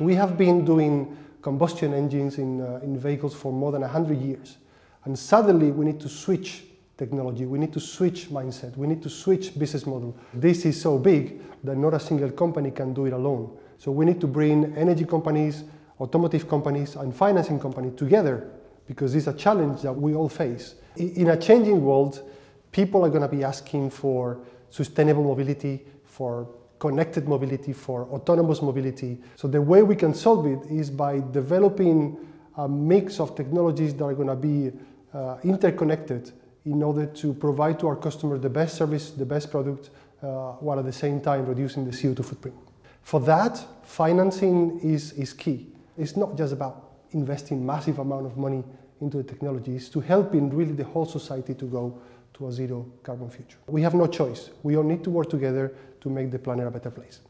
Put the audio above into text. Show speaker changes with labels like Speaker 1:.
Speaker 1: We have been doing combustion engines in, uh, in vehicles for more than 100 years. And suddenly we need to switch technology, we need to switch mindset, we need to switch business model. This is so big that not a single company can do it alone. So we need to bring energy companies, automotive companies, and financing companies together because it's a challenge that we all face. In a changing world, people are going to be asking for sustainable mobility, for connected mobility, for autonomous mobility. So the way we can solve it is by developing a mix of technologies that are going to be uh, interconnected in order to provide to our customer the best service, the best product, uh, while at the same time reducing the CO2 footprint. For that, financing is, is key. It's not just about investing massive amount of money into the technologies to help in really the whole society to go to a zero carbon future. We have no choice. We all need to work together to make the planet a better place.